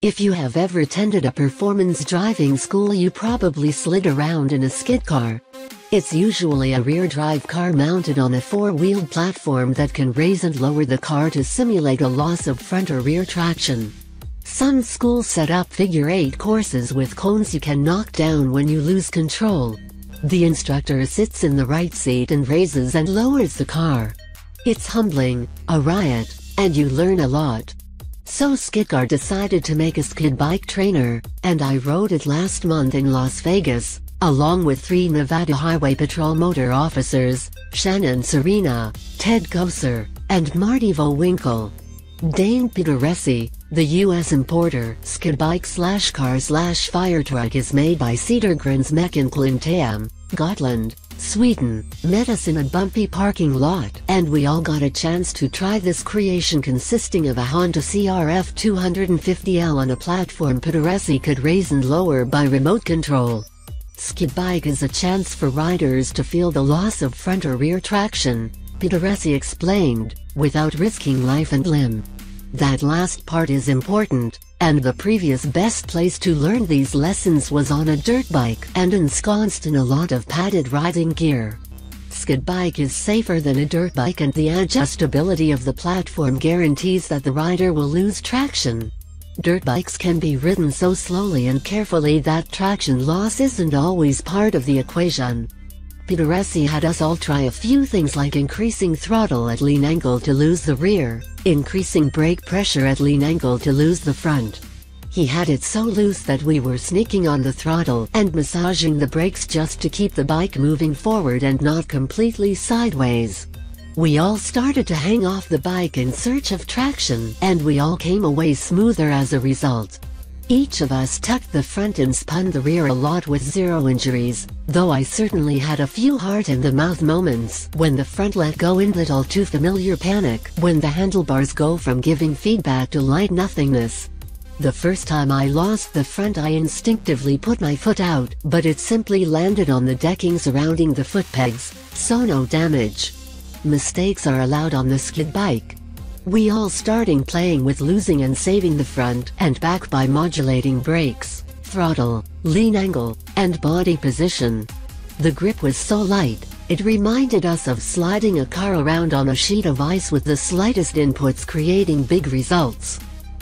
If you have ever attended a performance driving school you probably slid around in a skid car. It's usually a rear-drive car mounted on a four-wheeled platform that can raise and lower the car to simulate a loss of front or rear traction. Some schools set up figure-eight courses with cones you can knock down when you lose control. The instructor sits in the right seat and raises and lowers the car. It's humbling, a riot, and you learn a lot. So Skidcar decided to make a skid bike trainer, and I rode it last month in Las Vegas, along with three Nevada Highway Patrol motor officers, Shannon Serena, Ted Goser, and Marty Vowinkle. Dane Pederesi, the U.S. importer, skid bike slash car slash fire truck is made by Cedergrens Mech in Klintehamn, Gotland, Sweden, met us in a bumpy parking lot and we all got a chance to try this creation consisting of a Honda CRF 250L on a platform Pederesi could raise and lower by remote control. Skid bike is a chance for riders to feel the loss of front or rear traction, Pederesi explained, without risking life and limb. That last part is important, and the previous best place to learn these lessons was on a dirt bike and ensconced in a lot of padded riding gear. Skid bike is safer than a dirt bike and the adjustability of the platform guarantees that the rider will lose traction. Dirt bikes can be ridden so slowly and carefully that traction loss isn't always part of the equation. Pederesi had us all try a few things like increasing throttle at lean angle to lose the rear, increasing brake pressure at lean angle to lose the front. He had it so loose that we were sneaking on the throttle and massaging the brakes just to keep the bike moving forward and not completely sideways. We all started to hang off the bike in search of traction and we all came away smoother as a result. Each of us tucked the front and spun the rear a lot with zero injuries, though I certainly had a few heart-in-the-mouth moments when the front let go in little too familiar panic when the handlebars go from giving feedback to light nothingness. The first time I lost the front I instinctively put my foot out, but it simply landed on the decking surrounding the foot pegs, so no damage. Mistakes are allowed on the skid bike. We all starting playing with losing and saving the front and back by modulating brakes, throttle, lean angle, and body position. The grip was so light, it reminded us of sliding a car around on a sheet of ice with the slightest inputs creating big results.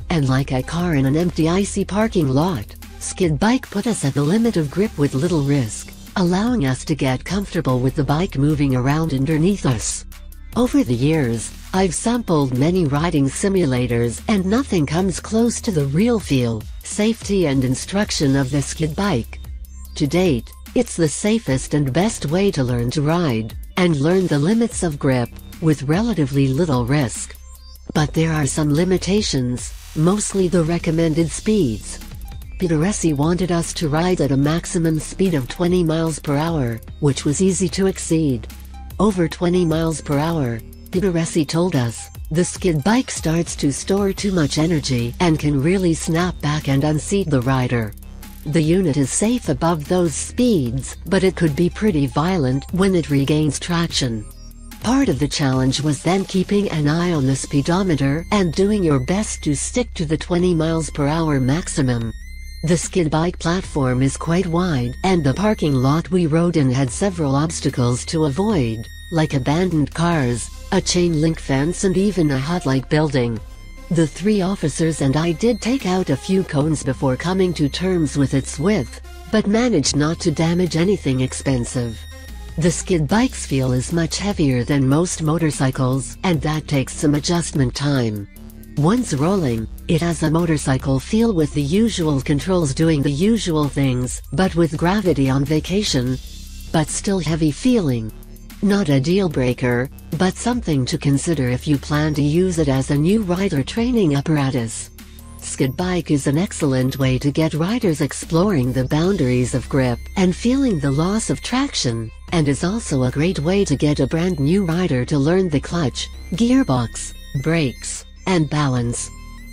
And like a car in an empty icy parking lot, Skid Bike put us at the limit of grip with little risk, allowing us to get comfortable with the bike moving around underneath us. Over the years, I've sampled many riding simulators and nothing comes close to the real feel, safety and instruction of the skid bike. To date, it's the safest and best way to learn to ride, and learn the limits of grip, with relatively little risk. But there are some limitations, mostly the recommended speeds. Pederesi wanted us to ride at a maximum speed of 20 miles per hour, which was easy to exceed. Over 20 miles per hour, Pederesi told us, the skid bike starts to store too much energy and can really snap back and unseat the rider. The unit is safe above those speeds, but it could be pretty violent when it regains traction. Part of the challenge was then keeping an eye on the speedometer and doing your best to stick to the 20 miles per hour maximum. The skid bike platform is quite wide and the parking lot we rode in had several obstacles to avoid, like abandoned cars, a chain link fence and even a hut-like building. The three officers and I did take out a few cones before coming to terms with its width, but managed not to damage anything expensive. The skid bike's feel is much heavier than most motorcycles and that takes some adjustment time. Once rolling, it has a motorcycle feel with the usual controls doing the usual things, but with gravity on vacation. But still heavy feeling. Not a deal breaker, but something to consider if you plan to use it as a new rider training apparatus. Skid bike is an excellent way to get riders exploring the boundaries of grip and feeling the loss of traction, and is also a great way to get a brand new rider to learn the clutch, gearbox, brakes, and balance.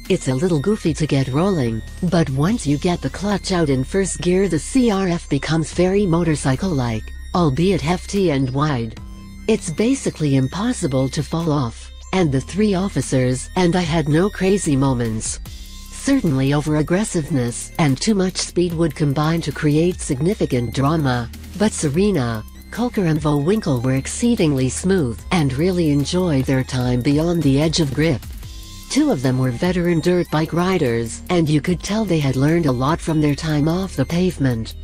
It's a little goofy to get rolling, but once you get the clutch out in first gear the CRF becomes very motorcycle-like, albeit hefty and wide. It's basically impossible to fall off, and the three officers and I had no crazy moments. Certainly over-aggressiveness and too much speed would combine to create significant drama, but Serena, Coker and Winkle were exceedingly smooth and really enjoyed their time beyond the edge of grip. Two of them were veteran dirt bike riders and you could tell they had learned a lot from their time off the pavement.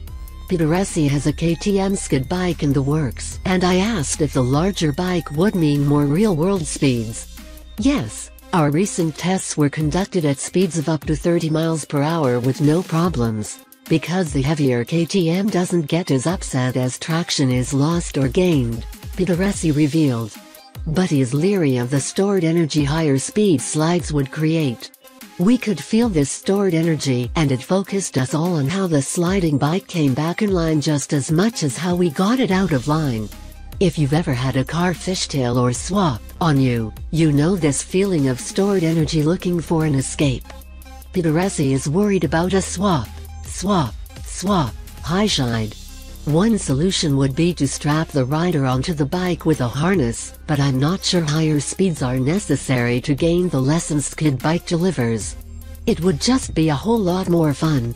Pederesi has a KTM skid bike in the works and I asked if the larger bike would mean more real-world speeds. Yes, our recent tests were conducted at speeds of up to 30 miles per hour with no problems because the heavier KTM doesn't get as upset as traction is lost or gained, Pederesi revealed. But he is leery of the stored energy higher speed slides would create. We could feel this stored energy and it focused us all on how the sliding bike came back in line just as much as how we got it out of line. If you've ever had a car fishtail or swap on you, you know this feeling of stored energy looking for an escape. Pederesi is worried about a swap swap, swap, highside. One solution would be to strap the rider onto the bike with a harness, but I'm not sure higher speeds are necessary to gain the lessons skid bike delivers. It would just be a whole lot more fun.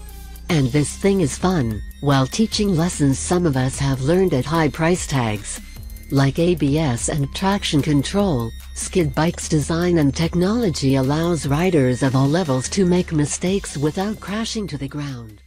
And this thing is fun, while teaching lessons some of us have learned at high price tags. Like ABS and traction control, Skid Bike's design and technology allows riders of all levels to make mistakes without crashing to the ground.